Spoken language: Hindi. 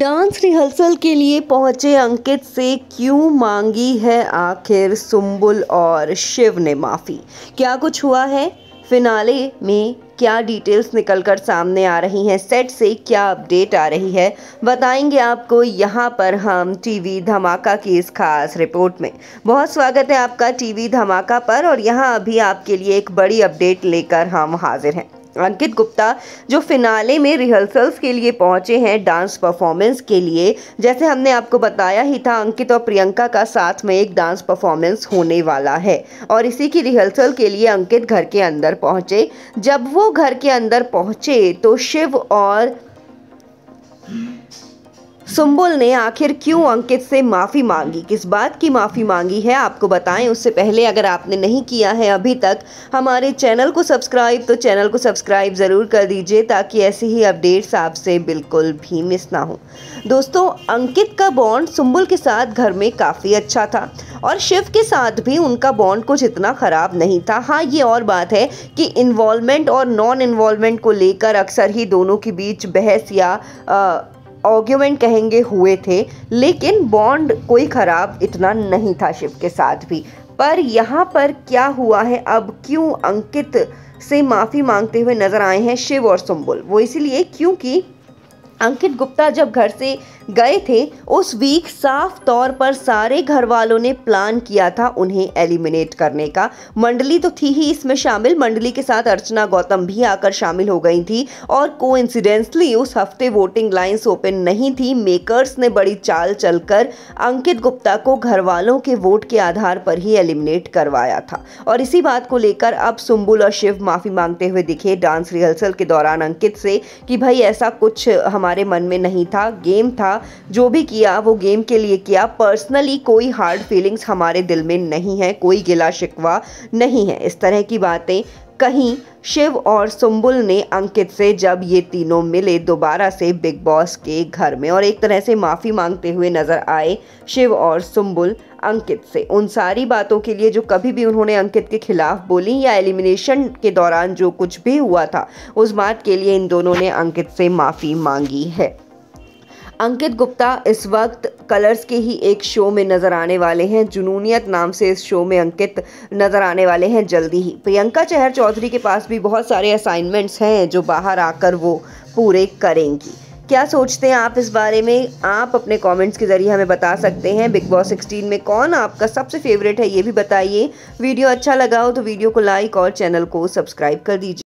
डांस रिहर्सल के लिए पहुँचे अंकित से क्यों मांगी है आखिर सुम्बुल और शिव ने माफ़ी? क्या कुछ हुआ है? फिनाले में क्या डिटेल्स निकलकर सामने आ रही हैं? सेट से क्या अपडेट आ रही है? बताएँगे आपको यहाँ पर हम टीवी धमाका की इस खास रिपोर्ट में। बहुत स्वागत है आपका टीवी धमाका पर और यहाँ अभी आपके लिए एक बड़ी अपडेट लेकर हम हाजिर हैं। अंकित गुप्ता, जो फिनाले में रिहर्सल्स के लिए पहुँचे हैं डांस परफॉर्मेंस के लिए। जैसे हमने आपको बताया ही था, अंकित और प्रियंका का साथ में एक डांस परफॉर्मेंस होने वाला है और इसी की रिहर्सल के लिए अंकित घर के अंदर पहुँचे। जब वो घर के अंदर पहुँचे तो शिव और सुम्बुल ने आखिर क्यों अंकित से माफ़ी मांगी? किस बात की माफ़ी मांगी है आपको बताएँ? उससे पहले अगर आपने नहीं किया है अभी तक हमारे चैनल को सब्सक्राइब तो चैनल को सब्सक्राइब ज़रूर कर दीजिए ताकि ऐसे ही अपडेट्स आपसे बिल्कुल भी मिस ना हो। दोस्तों अंकित का बॉन्ड सुम्बुल के साथ घर में काफ़ी अच्छा था और शिव के साथ भी उनका बॉन्ड कुछ इतना ख़राब नहीं था। हाँ ये और बात है कि इन्वॉल्वमेंट और नॉन इन्वॉल्वमेंट को लेकर अक्सर ही दोनों के बीच बहस या आ, आर्ग्यूमेंट कहेंगे हुए थे, लेकिन बॉन्ड कोई ख़राब इतना नहीं था शिव के साथ भी। पर यहाँ पर क्या हुआ है? अब क्यों अंकित से माफ़ी मांगते हुए नज़र आए हैं शिव और सुम्बुल? वो इसीलिए क्योंकि अंकित गुप्ता जब घर से गए थे, उस वीक साफ़ तौर पर सारे घर वालों ने प्लान किया था उन्हें एलिमिनेट करने का। मंडली तो थी ही इसमें शामिल। मंडली के साथ अर्चना गौतम भी आकर शामिल हो गई थी और को उस हफ़्ते वोटिंग लाइंस ओपन नहीं थी। मेकर्स ने बड़ी चाल चलकर अंकित गुप्ता को घर वालों के वोट के आधार पर ही एलिमिनेट करवाया था। और इसी बात को लेकर अब सुम्बुल और शिव माफ़ी मांगते हुए दिखे डांस रिहर्सल के दौरान अंकित से कि भाई ऐसा कुछ हमारे मन में नहीं था गेम था जो भी किया, वो गेम के लिए किया। पर्सनली कोई हार्ड फीलिंग्स हमारे दिल में नहीं है, कोई गिला शिकवा नहीं है। इस तरह की बातें कहीं शिव और सुम्बुल ने अंकित से जब ये तीनों मिले दोबारा से बिग बॉस के घर में और एक तरह से माफ़ी मांगते हुए नज़र आए शिव और सुम्बुल अंकित से। उन सारी बातों के लिए जो कभी भी उन्होंने अंकित के खिलाफ बोली या एलिमिनेशन के दौरान जो कुछ भी हुआ था, उस बात के लिए इन दोनों ने अंकित से माफ़ी मांगी है। अंकित गुप्ता इस वक्त कलर्स के ही एक शो में नज़र आने वाले हैं। जुनूनियत नाम से इस शो में अंकित नज़र आने वाले हैं जल्दी ही। प्रियंका चहर चौधरी के पास भी बहुत सारे असाइनमेंट्स हैं जो बाहर आकर वो पूरे करेंगी। क्या सोचते हैं आप इस बारे में? आप अपने कमेंट्स के ज़रिए हमें बता सकते हैं। बिग बॉस 16 में कौन आपका सबसे फेवरेट है, ये भी बताइए। वीडियो अच्छा लगा हो तो वीडियो को लाइक और चैनल को सब्सक्राइब कर दीजिए।